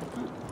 Mm-hmm.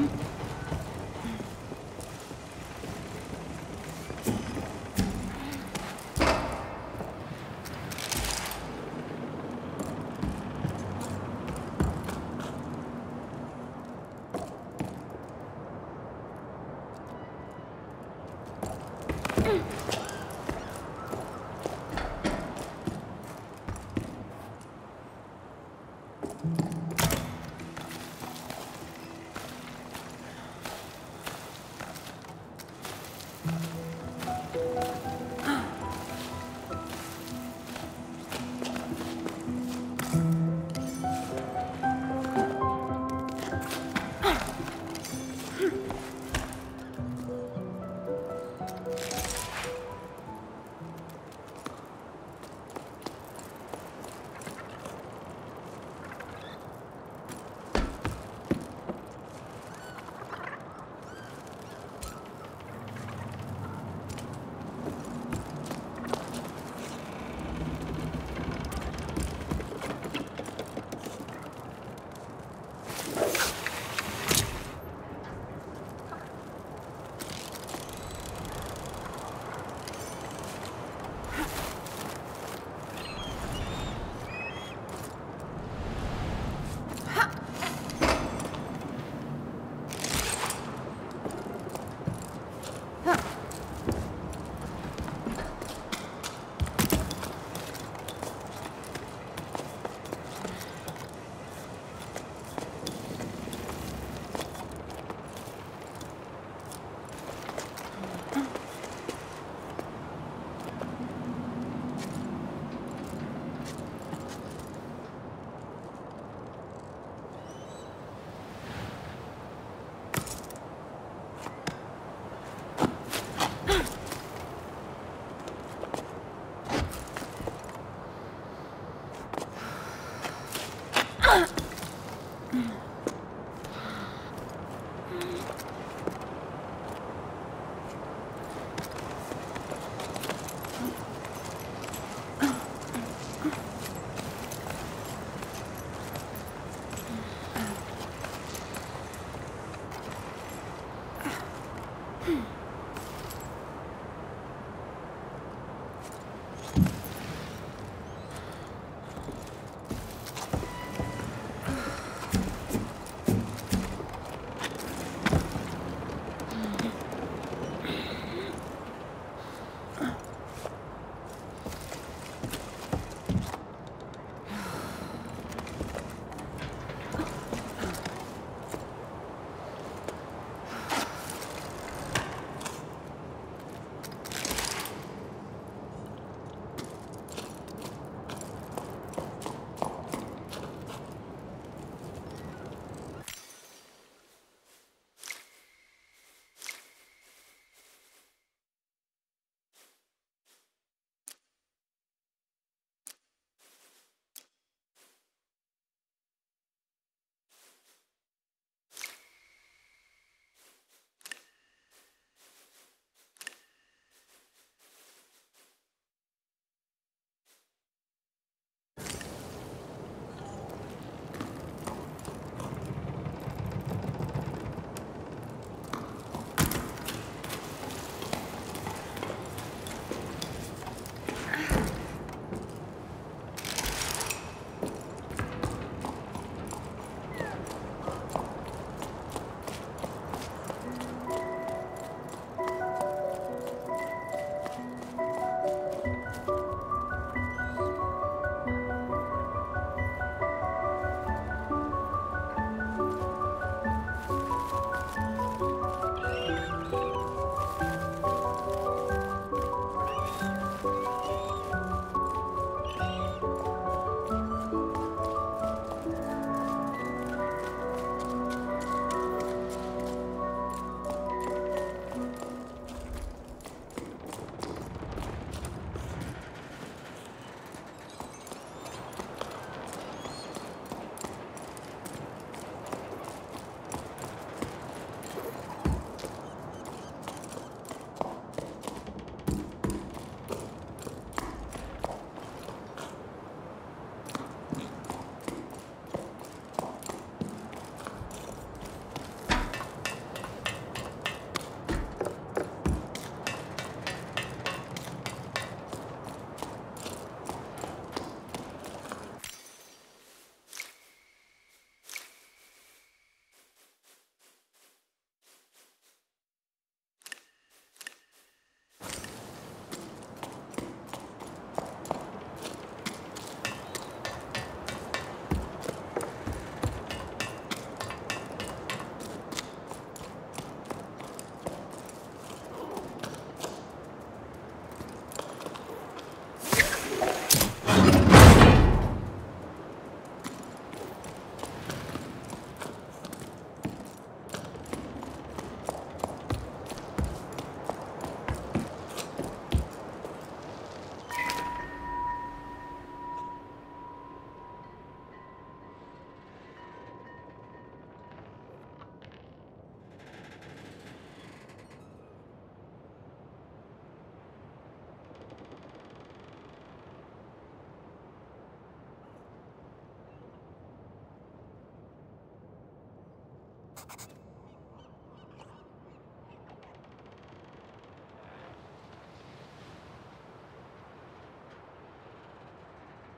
Mm-hmm.